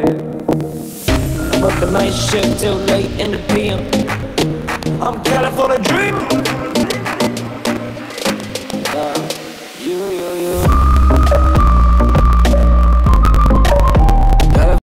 I'm up the night shift till late in the PM. I'm California dreaming. Uh, you.